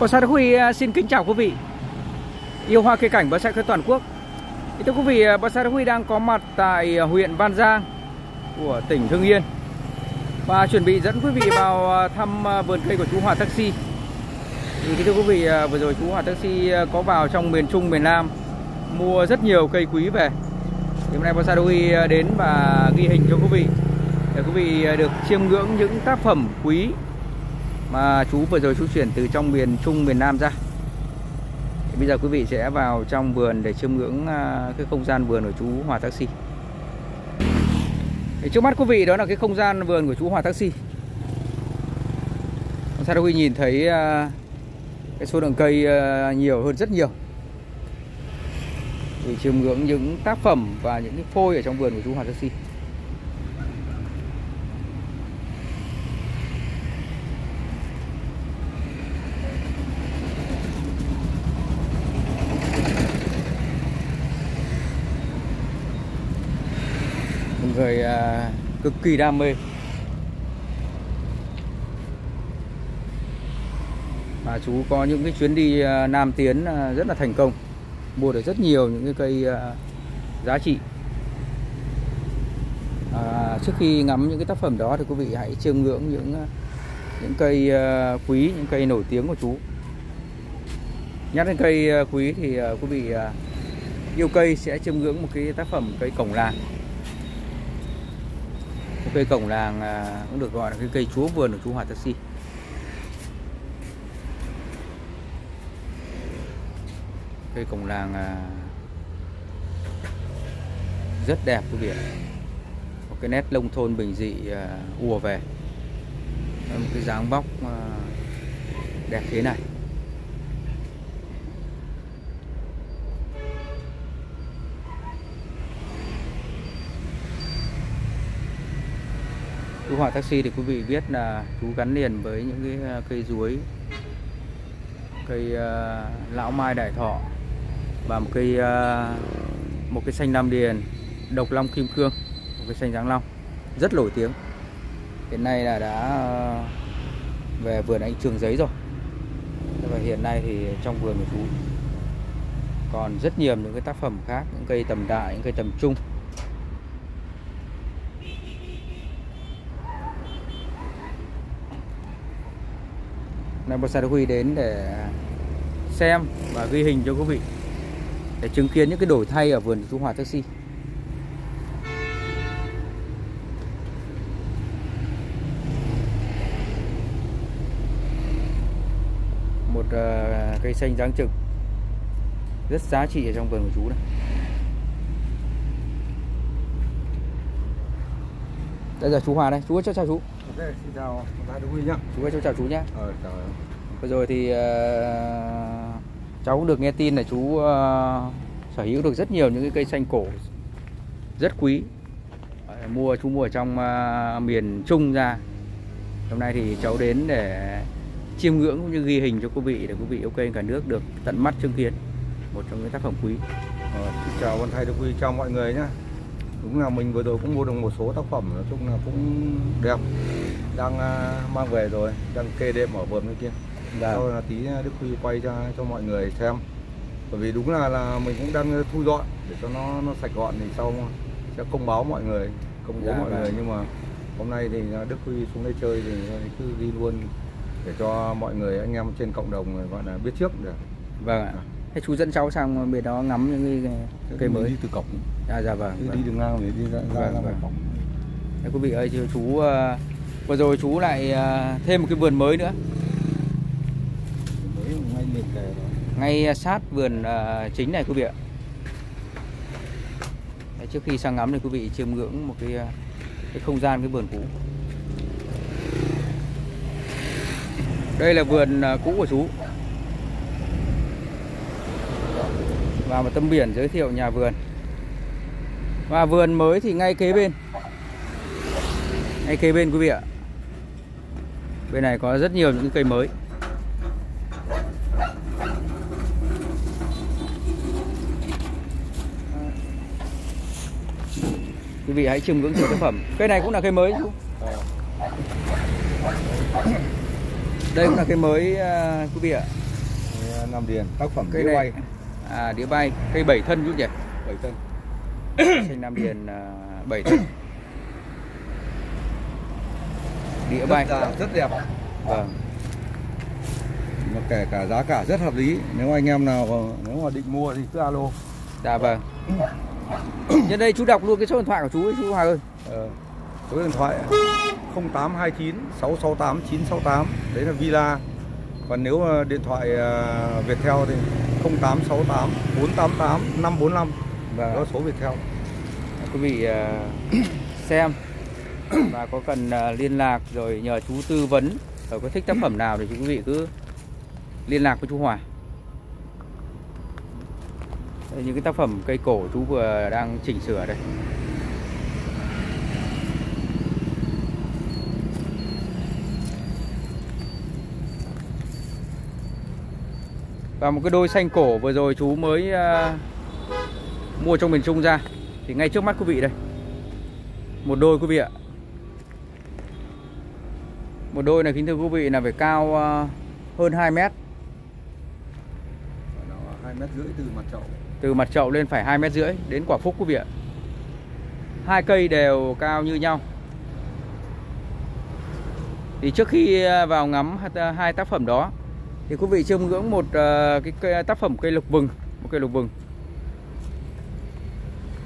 Bonsai Đức Huy à, xin kính chào quý vị. Yêu hoa cây cảnh bonsai toàn quốc. Thưa quý vị, à, Bonsai Đức Huy đang có mặt tại à, huyện Văn Giang của tỉnh Hưng Yên. Và chuẩn bị dẫn quý vị vào à, thăm vườn cây của chú Hòa Taxi. Thì thưa quý vị, vừa rồi chú Hòa Taxi có vào trong miền Trung, miền Nam Mua rất nhiều cây quý về. Thì hôm nay Bonsai Đức Huy đến và ghi hình cho quý vị. Để quý vị được chiêm ngưỡng những tác phẩm quý mà chú vừa rồi chú chuyển từ trong miền Trung, miền Nam ra. Thì bây giờ quý vị sẽ vào trong vườn để chiêm ngưỡng à, cái không gian vườn của chú Hòa Taxi. Thì trước mắt quý vị đó là cái không gian vườn của chú Hòa Taxi. Sao đâu quý nhìn thấy à, cái số lượng cây à, nhiều hơn rất nhiều. Để chiêm ngưỡng những tác phẩm và những cái phôi ở trong vườn của chú Hòa Taxi. Người à, cực kỳ đam mê. Và chú có những cái chuyến đi à, Nam Tiến à, rất là thành công mua được rất nhiều những cái cây à, giá trị. À, trước khi ngắm những cái tác phẩm đó thì quý vị hãy chiêm ngưỡng những à, những cây à, quý những cây nổi tiếng của chú. Nhắc đến cây à, quý thì à, quý vị à, yêu cây sẽ chiêm ngưỡng một cái tác phẩm cây cổng làng cây cổng làng à, cũng được gọi là cái cây chúa vườn của chú Hòa Taxi. Cây cổng làng à, rất đẹp quý vị một cái nét nông thôn bình dị à, ùa về. Một cái dáng vóc à, đẹp thế này. Hòa Taxi thì quý vị biết là chú gắn liền với những cái à, cây ruối cây uh, lão mai đại thọ và một cây uh, một cái xanh nam điền độc long kim cương một cái xanh giáng long rất nổi tiếng. Hiện nay là đã về vườn anh trường giấy rồi. Và hiện nay thì trong vườn của chú còn rất nhiều những cái tác phẩm khác những cây tầm đại những cây tầm trung. Nay Bonsai Huy đến để xem và ghi hình cho quý vị để chứng kiến những cái đổi thay ở vườn chú Hòa Taxi. Một uh, cây xanh dáng trực rất giá trị ở trong vườn của chú này. Đây là chú Hòa đây, chú cho chào chú. Ok, xin chào Bonsai Huy nhá. Chú cho chào chú nhá. Ờ, chào Vừa rồi thì uh, cháu cũng được nghe tin là chú uh, sở hữu được rất nhiều những cái cây xanh cổ rất quý. Uh, mua chú mua ở trong uh, miền Trung ra. Hôm nay thì cháu đến để chiêm ngưỡng cũng như ghi hình cho quý vị để quý vị yêu cây cả nước được tận mắt chứng kiến một trong những tác phẩm quý. Ờ, chào Bonsai Huy chào mọi người nhá đúng là mình vừa rồi cũng mua được một số tác phẩm nói chung là cũng đẹp. Đang uh, mang về rồi đang kê đêm ở vườn bên kia. Dạ. sau là tí Đức Huy quay cho cho mọi người xem. Bởi vì đúng là là mình cũng đang thu dọn để cho nó nó sạch gọn thì sau sẽ công báo mọi người công bố dạ, mọi vâng. người nhưng mà hôm nay thì Đức Huy xuống đây chơi thì cứ đi luôn để cho mọi người anh em trên cộng đồng gọi là biết trước được. Vâng ạ. À. Thế chú dẫn cháu sang bên đó ngắm những cái cây mới. đi từ cổng à dạ vâng, vâng. đi đường ngang để đi ra, ra, vâng, ra vâng. cổng. Quý vị ơi chú uh, vừa rồi chú lại uh, thêm một cái vườn mới nữa. Ngay sát vườn uh, chính này quý vị ạ. Đấy, trước khi sang ngắm thì quý vị chiêm ngưỡng một cái cái không gian cái vườn cũ. Đây là vườn cũ của chú. Và một tấm biển giới thiệu nhà vườn và vườn mới thì ngay kế bên. Ngay kế bên quý vị ạ. Bên này có rất nhiều những cây mới. Quý vị hãy chiêm ngưỡng thử tác phẩm. Cây này cũng là cây mới chú đây cũng là cây mới uh, quý vị ạ. Nam Điền tác phẩm cây đĩa này bay. à đĩa bay cây bảy thân chú nhỉ? Bảy thân xanh Nam Điền à, bảy thân đĩa bay rất, đẹp. Vâng. Mà kể cả giá cả rất hợp lý. Nếu anh em nào nếu mà định mua thì cứ alo. Dạ vâng. Nhân đây chú đọc luôn cái số điện thoại của chú ấy, chú Hòa ơi. Ờ, số điện thoại 0829 668 968 đấy là Villa. Còn nếu điện thoại uh, Viettel thì 0868 488 545 Vâng. đó số Viettel. Quý vị à, xem và có cần à, liên lạc rồi nhờ chú tư vấn rồi có thích tác phẩm nào thì quý vị cứ liên lạc với chú Hòa đây, những cái tác phẩm cây cổ chú vừa đang chỉnh sửa đây. Và một cái đôi xanh cổ vừa rồi chú mới à, mua trong miền Trung ra. Thì ngay trước mắt quý vị đây. Một đôi quý vị ạ. Một đôi này kính thưa quý vị là phải cao à, hơn 2 mét. Hai mét rưỡi từ mặt chậu. Từ mặt chậu lên phải 2 mét rưỡi đến quả phúc quý vị ạ. Hai cây đều cao như nhau. Thì trước khi à, vào ngắm hai- hai tác phẩm đó thì quý vị chiêm ngưỡng một à, cái tác phẩm cây lục vừng một cây lục vừng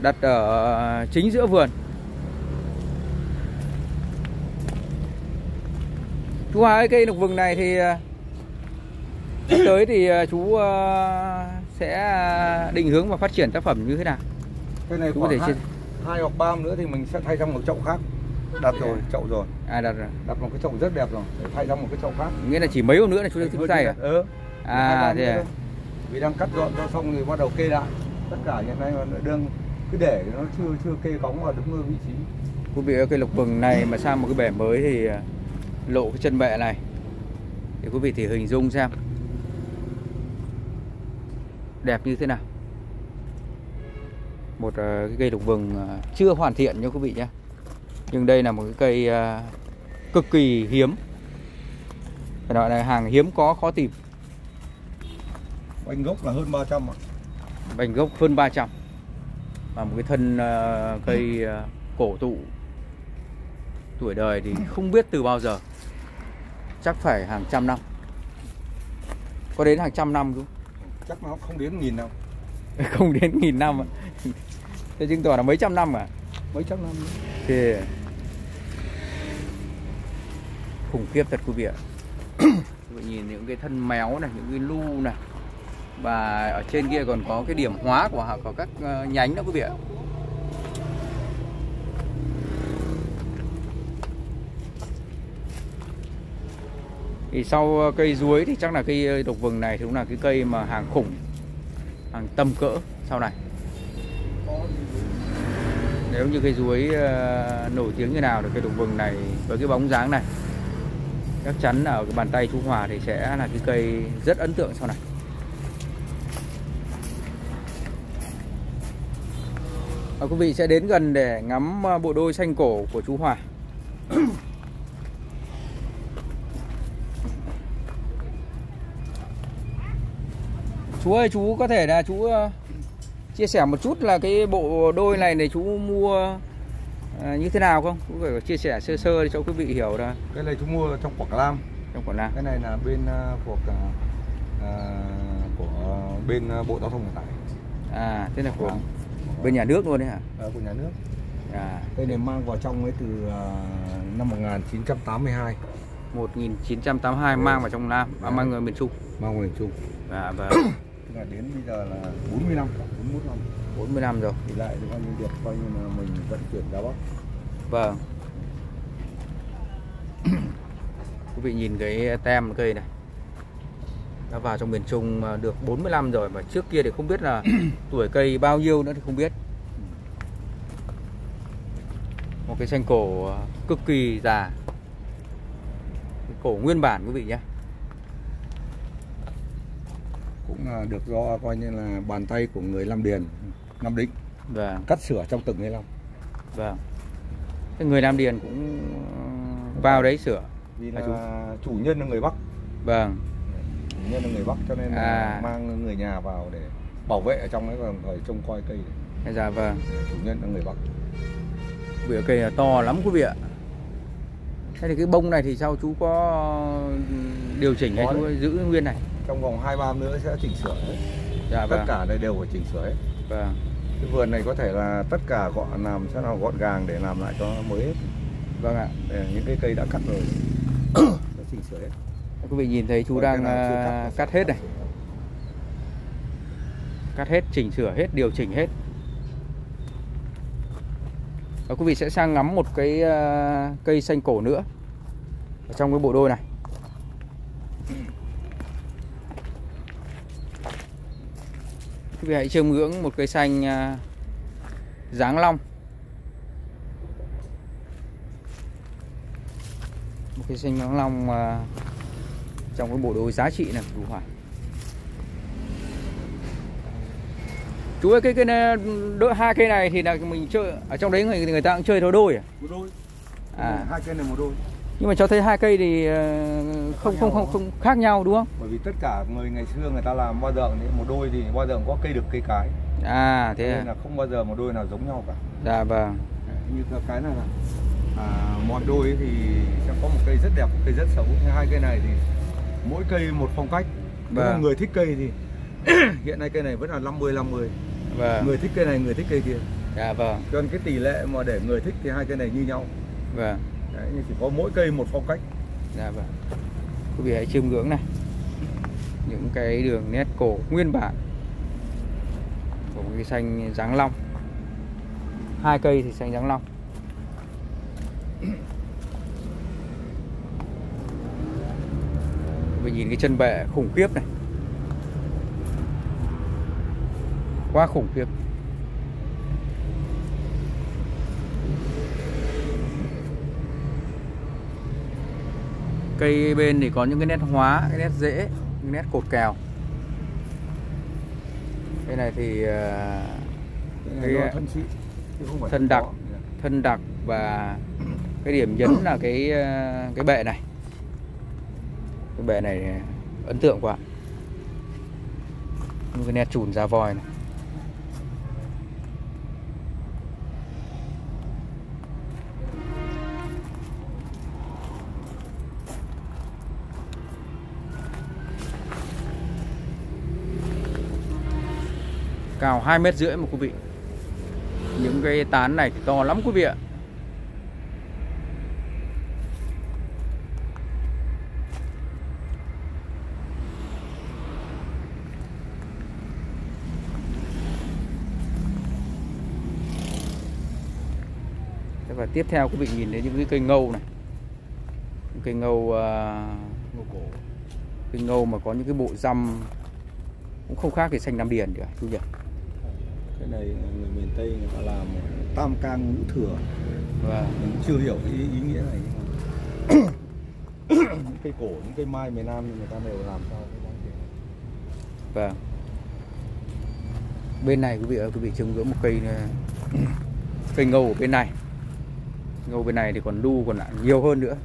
đặt ở chính giữa vườn. Chú ơi cây lục vừng này thì à, sắp tới thì à, chú à, sẽ à, định hướng và phát triển tác phẩm như thế nào? Cái này chú có thể hai, hai hoặc ba nữa thì mình sẽ thay sang một chậu khác. Đặt rồi chậu rồi. À đặt rồi. Đặt một cái chậu rất đẹp rồi để thay sang một cái chậu khác. Nghĩa là chỉ mấy hôm nữa là chú sẽ thức tay à? Ừ. À thế à? vì đang cắt dọn cho xong thì bắt đầu kê lại tất cả hiện nay là đương cứ để nó chưa chưa kê cống vào đúng vị trí. Quý vị ơi cây lục vừng này mà sang một cái bể mới thì à, lộ cái chân bệ này. Thì quý vị thì hình dung xem. Đẹp như thế nào? Một à, cái cây lục vừng à, chưa hoàn thiện nha quý vị nhé. Nhưng đây là một cái cây cực kỳ hiếm. Phải nói là hàng hiếm có khó tìm. Bánh gốc là hơn 300 ạ. Vành gốc hơn 300 và một cái thân ờ, cây ờ, cổ thụ tuổi đời thì không biết từ bao giờ. Chắc phải hàng trăm năm. Có đến hàng trăm năm không? Chắc nó không đến nghìn đâu không đến nghìn năm ạ. thế chứng tỏ là mấy trăm năm à? Mấy trăm năm. Thì khủng khiếp thật quý vị ạ. Quý vị nhìn những cái thân méo này những cái lu này và ở trên kia còn có cái điểm hóa của họ, có các ờ, nhánh đó quý vị ạ. Thì sau ờ, cây ruối thì chắc là cây ờ, độc vừng này thì cũng là cái cây mà hàng khủng, hàng tầm cỡ sau này. Nếu như cây ruối nổi tiếng như nào thì cây đục vừng này với cái bóng dáng này, chắc chắn là ở cái bàn tay chú Hòa thì sẽ là cái cây rất ấn tượng sau này. Và quý vị sẽ đến gần để ngắm ờ, bộ đôi xanh cổ của chú Hòa chú ơi chú có thể là chú ờ, chia sẻ một chút là cái bộ đôi này này chú mua như thế nào không? Chú phải chia sẻ sơ sơ để cho quý vị hiểu là cái này chúng mua trong Quảng Nam trong Quảng Nam. cái này là bên thuộc uh, của bên Bộ Giao thông Vận tải À, thế là của. Bên nhà nước luôn đấy hả? Ờ, của nhà nước À, cây này mang vào trong ấy từ uh, năm 1982 1982 mang vào trong Nam, à, mang ở miền Trung. mang vào miền Trung À, và Tức là đến bây giờ là 40 năm 41 năm 40 năm rồi. thì lại thì bao nhiêu việc coi như là mình vận chuyển ra Bắc Vâng. quý vị nhìn cái tem cây này. Đã vào trong miền Trung mà được 40 năm rồi mà trước kia thì không biết là tuổi cây bao nhiêu nữa thì không biết. Một cái xanh cổ ờ, cực kỳ già. Cái cổ nguyên bản quý vị nhé. cũng là được do coi như là bàn tay của người Nam Điền Nam Định Vâng, cắt sửa trong từng 15 vâng. Thế người Nam Điền cũng vào đấy sửa. vì À, là chủ nhân là người Bắc Vâng. Nhân là người Bắc cho nên là À. mang người nhà vào để bảo vệ ở trong đấy còn phải trông coi cây dạ vâng. chủ nhân là người Bắc. Vị cây là to lắm quý vị ạ. Thế thì cái bông này thì sao chú có điều chỉnh hay chú đấy. giữ nguyên này? Trong vòng hai ba nữa sẽ chỉnh sửa hết. dạ tất vâng. cả này đều phải chỉnh sửa hết vâng. Cái vườn này có thể là tất cả gọn làm sẽ nào gọn gàng để làm lại cho mới hết. Vâng ạ. Đây là những cái cây đã cắt rồi sẽ chỉnh sửa hết quý vị nhìn thấy chú đang à, là cắt hết này. Cắt hết chỉnh sửa hết điều chỉnh hết. Và quý vị sẽ sang ngắm một cái à, cây xanh cổ nữa. Ở trong cái bộ đôi này. Quý vị hãy chiêm ngưỡng một cây xanh à, dáng long. Một cây xanh dáng long à, trong cái bộ đôi giá trị này của Hoài chú ơi cái cái đôi hai cây này thì là mình chơi ở trong đấy người người ta cũng chơi theo đôi à? một đôi. À. Hai cây này một đôi. Nhưng mà cháu thấy hai cây thì ờ, không không không không khác nhau đúng không? Bởi vì tất cả người ngày xưa người ta làm bao giờ thì một đôi thì bao giờ có cây được cây cái. À thế nên à? là không bao giờ một đôi nào giống nhau cả. Dạ vâng. Như cái- này là à, mọi đôi thì sẽ có một cây rất đẹp một cây rất xấu. Hai cây này thì mỗi cây một phong cách. Nếu Vâng. người thích cây thì hiện nay cây này vẫn là 50 50 vâng. Người thích cây này người thích cây kia. Dạ vâng. Cho nên cái tỷ lệ mà để người thích thì hai cây này như nhau. Vâng. Đấy, nhưng chỉ có mỗi cây một phong cách. Dạ vâng. Quý vị hãy chiêm ngưỡng này. Những cái đường nét cổ nguyên bản của cái xanh dáng long. Hai cây thì xanh dáng long vị nhìn cái chân bệ khủng khiếp này. Quá khủng khiếp. Cây bên thì có những cái nét hóa cái nét rễ những nét cột kèo cây này thì ờ, Cái do thân sĩ chứ không phải thân đặc. thân đặc và cái điểm nhấn là cái ờ, cái bệ này cái bè này ấn tượng quá. Những cái nét chùn da voi này. Cao hai mét rưỡi mà quý vị. Những cái tán này thì to lắm quý vị ạ. Thế và tiếp theo quý vị nhìn thấy những cái cây ngâu này những cây ngâu à, Ngô cổ cây ngâu mà có những cái bộ răm cũng không khác gì xanh Nam Điền cả chú nhỉ cái này người miền Tây người ta làm tam cang ngũ thừa và mình chưa hiểu cái ý, ý nghĩa này những cây cổ những cây mai miền Nam người ta đều làm sao cái kia. Vâng. Bên này quý vị ơi, quý vị trông ngưỡng một cây ờ, cây ngâu ở bên này. Ngâu bên này thì còn đu còn lại nhiều hơn nữa.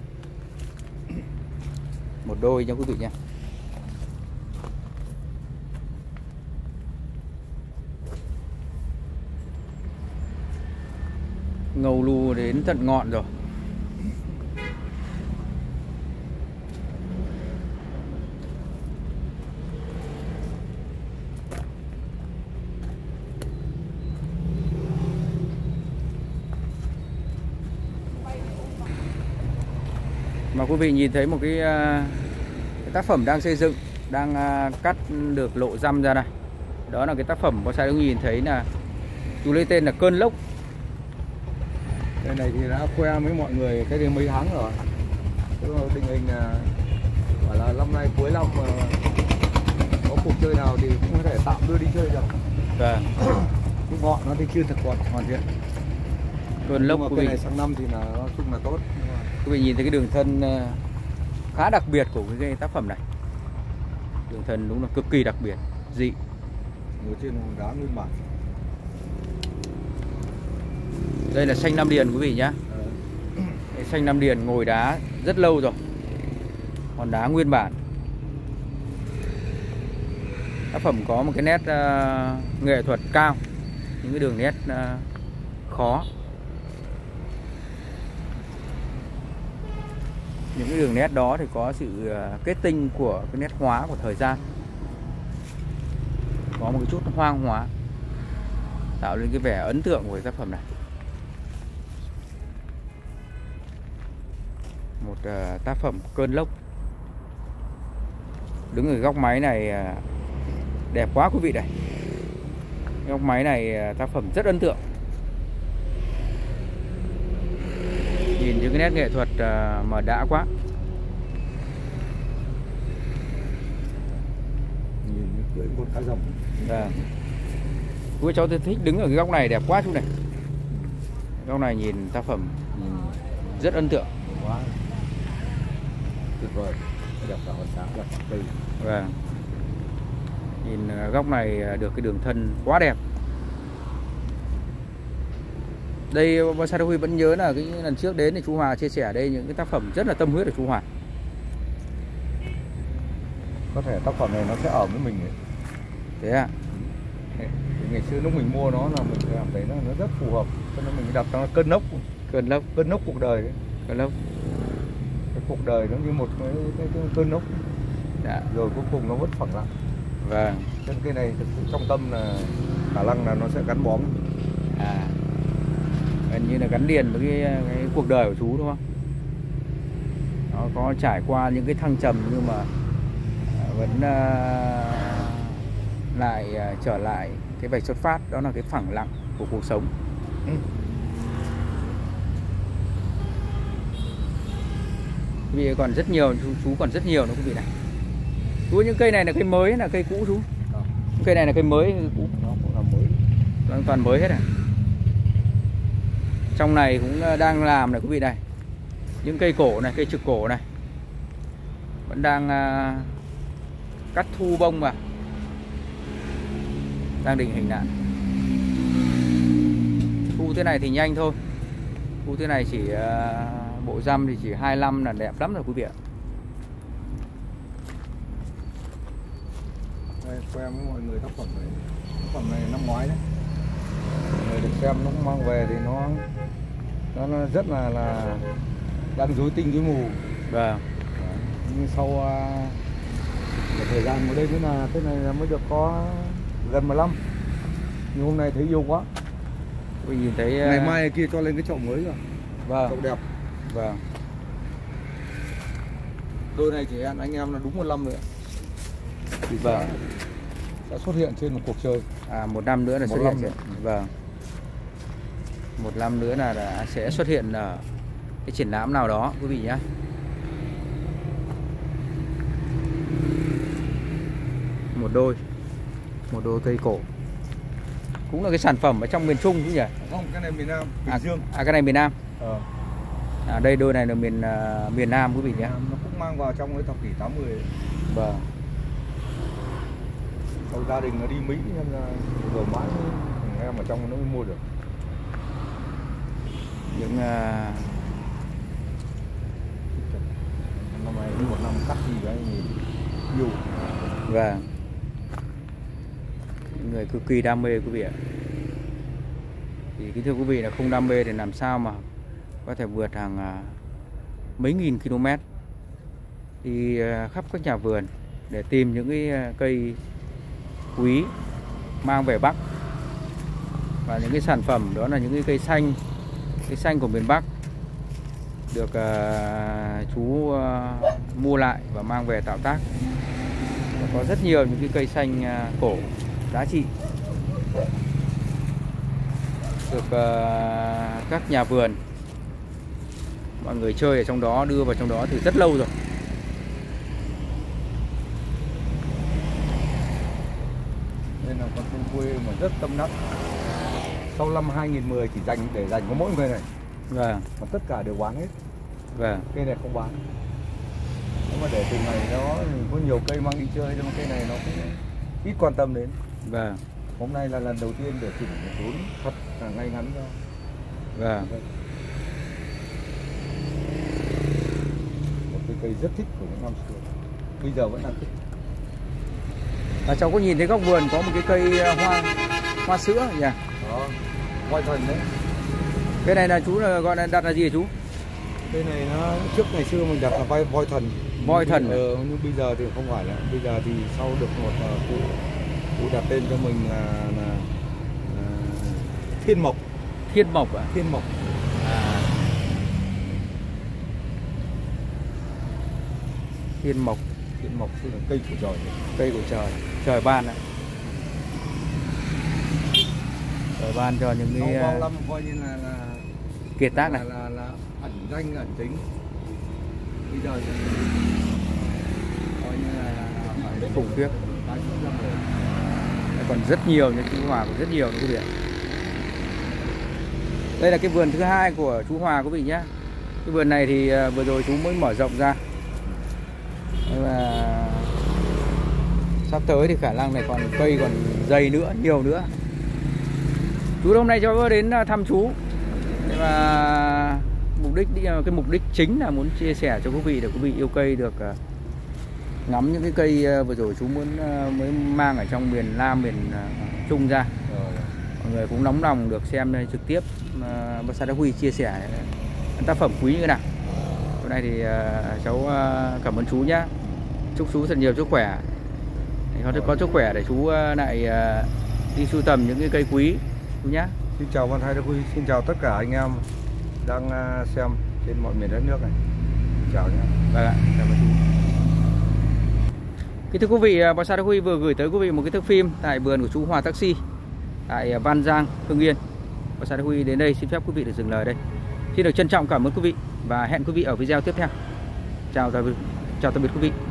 Một đôi nha quý vị nha. Ngâu lu đến tận ngọn rồi. mà quý vị nhìn thấy một cái, à, cái tác phẩm đang xây dựng đang à, cắt được lộ răm ra này. Đó là cái tác phẩm có sai nhìn thấy là chú lấy tên là cơn lốc. Cây này thì đã khoe với mọi người cái này mấy tháng rồi. Tình hình là bảo là năm nay cuối năm mà có cuộc chơi nào thì cũng có thể tạm đưa đi chơi được. Và cái ngọn nó thì chưa thật hoàn hoàn thiện. Cơn lốc nhưng mà vị. này sang năm thì là nói chung là tốt quý vị nhìn thấy cái đường thân à, khá đặc biệt của cái tác phẩm này. Đường thân đúng là cực kỳ đặc biệt dị. Ngồi trên đá nguyên bản. Đây là xanh Nam Điền quý vị nhá. Ờ, Cái xanh Nam Điền ngồi đá rất lâu rồi. Còn đá nguyên bản. Tác phẩm có một cái nét uh, nghệ thuật cao. Những cái đường nét uh, khó những cái đường nét đó thì có sự ờ, kết tinh của cái nét hóa của thời gian. Có một cái chút hoang hóa tạo nên cái vẻ ấn tượng của cái tác phẩm này. Một uh, tác phẩm cơn lốc. Đứng ở góc máy này uh, đẹp quá quý vị này. Góc máy này uh, tác phẩm rất ấn tượng. Nhìn những cái nét nghệ thuật uh, mà đã quá nhìn cưỡi con cá rồng Vâng. Quý cháu thích đứng ở cái góc này đẹp quá chú này. Góc này nhìn tác phẩm nhìn rất ấn tượng. quá tuyệt vời đẹp cả con sáng đẹp cả cây Vâng. Nhìn ờ, góc này ờ, được cái đường thân quá đẹp. Đây Bonsai Huy vẫn nhớ là cái lần trước đến thì chú Hòa chia sẻ đây những cái tác phẩm rất là tâm huyết của chú Hòa. có thể tác phẩm này nó sẽ ở với mình ấy. Thế ạ. Thì ngày xưa lúc mình mua nó là mình cảm thấy nó, nó rất phù hợp cho nên mình đặt nó là cơn lốc Cơn lốc, cơn lốc cuộc đời đấy. cơn lốc. cái cuộc đời nó như một cái, cái, cái cơn lốc Dạ. rồi cuối cùng nó vẫn phẳng lặng Vâng. nên cái này thực sự trong tâm là khả năng là nó sẽ gắn bó À. Gần như là gắn liền với cái, cái cuộc đời của chú đúng không? Nó có trải qua những cái thăng trầm nhưng mà à, vẫn à, lại à, trở lại cái vạch xuất phát đó là cái phẳng lặng của cuộc sống. Ừ. Vị còn rất nhiều chú, chú còn rất nhiều nữa quý vị này. Chú những cây này là cây mới là cây cũ chú? Cây này là cây mới cây cũ? nó cũng là mới Hoàn toàn mới hết à trong này cũng ờ, đang làm này quý vị này. Những cây cổ này, cây trực cổ này. Vẫn đang à, cắt thu bông vào. Đang định hình nạn. Thu thế này thì nhanh thôi. Thu thế này chỉ à, bộ răm thì chỉ 25 là đẹp lắm rồi quý vị ạ. Đây quen với mọi người tác phẩm này. Tác phẩm này năm ngoái đấy. Mọi người được xem nó mang về thì nó nó, rất là là đang rối tinh rối mù. Vâng. Nhưng sau uh, một thời gian ở đây mới là thế này mới được có gần 15 nhưng hôm nay thấy yêu quá. Vị nhìn thấy à, ngày mai kia cho lên cái chậu mới rồi. Vâng. Chậu đẹp. Vâng. Đôi này chỉ hẹn anh em là đúng một năm nữa Vâng. sẽ xuất hiện trên một cuộc chơi. À, một năm nữa là Một xuất hiện sẽ- vâng một năm nữa là đã sẽ xuất hiện ở cái triển lãm nào đó quý vị nhé một đôi một đôi cây cổ. Cũng là cái sản phẩm ở trong miền Trung cũng nhỉ? Không cái này miền Nam Bình à, Dương. à cái này miền Nam. Ờ. à, đây đôi này là miền à, miền Nam quý vị nhé nó cũng mang vào trong cái thập kỷ 80 vâng. Sau gia đình nó đi Mỹ nên là rồi mãi em ở trong nó mới mua được những à, năm nay một năm cắt gì cái Dù. Yêu Những người cực kỳ đam mê quý vị ạ. Thì kính thưa quý vị là không đam mê thì làm sao mà có thể vượt hàng à, mấy nghìn km. Đi à, khắp các nhà vườn để tìm những cái cây quý mang về Bắc. Và những cái sản phẩm đó là những cái cây xanh cây xanh của miền Bắc được uh, chú uh, mua lại và mang về tạo tác. Và có rất nhiều những cái cây xanh uh, cổ giá trị. Được uh, các nhà vườn mọi người chơi ở trong đó đưa vào trong đó từ rất lâu rồi. Nên là con sông quê mà rất tâm đắc sau năm 2010 chỉ dành để dành có mỗi người này. Vâng. Mà tất cả đều bán hết. Vâng. Cây này không bán. Nếu mà để từ ngày đó có nhiều cây mang đi chơi nhưng mà cây này nó cũng ít quan tâm đến. Vâng. Hôm nay là lần đầu tiên để chỉnh một vốn thật là ngay ngắn cho vâng. Một cái cây rất thích của những năm xưa. Bây giờ vẫn đang thích. Và cháu có nhìn thấy góc vườn có một cái cây ờ, hoa hoa sữa nhỉ? Đó voi thần đấy Cái này là chú là gọi là đặt là gì hả chú? cây này nó trước ngày xưa mình đặt là voi voi thần Voi thần à? ờ, nhưng bây giờ thì không phải là bây giờ thì sau được một uh, cụ cụ đặt tên cho mình là, là, là thiên mộc Thiên mộc à? thiên mộc Thiên mộc, thiên mộc tức là cây của trời cây của trời, trời ban ạ. Trời ban cho những cái bao ờ, năm coi như là là kiệt tác này. là, là, là ẩn danh ẩn tính bây giờ thì coi như là, là, phải khủng khiếp. còn rất nhiều những chú Hòa rất nhiều quý vị. Đây là cái vườn thứ hai của chú Hòa quý vị nhé. Cái vườn này thì à, vừa rồi chú mới mở rộng ra. Mà sắp tới thì khả năng này còn cây còn dày nữa, nhiều nữa. Chú hôm nay cho đến à, thăm chú. Mà mục đích đi- cái mục đích chính là muốn chia sẻ cho quý vị để quý vị yêu cây được à, ngắm những cái cây à, vừa rồi chú muốn à, mới mang ở trong miền Nam miền à, Trung ra. Mọi người cũng nóng lòng được xem đây trực tiếp bác sĩ Đắc Huy chia sẻ tác phẩm quý như thế nào. Hôm nay thì à, cháu à, cảm ơn chú nhá. Chúc chú thật nhiều sức khỏe. Có có sức khỏe để chú à, lại à, đi sưu tầm những cái cây quý chú nhá Xin chào Văn Thái Đức Huy, xin chào tất cả anh em đang à, xem trên mọi miền đất nước này. Chào nhé. Vâng ạ, cảm ơn chú. Kính thưa quý vị, à, Sa Đắc Huy vừa gửi tới quý vị một cái thước phim tại vườn của chú Hòa Taxi tại à, Văn Giang, Hưng Yên. Sa Đắc Huy đến đây xin phép quý vị được dừng lời đây. Xin được trân trọng cảm ơn quý vị và hẹn quý vị ở video tiếp theo. Chào tạm biệt, chào tạm biệt quý vị.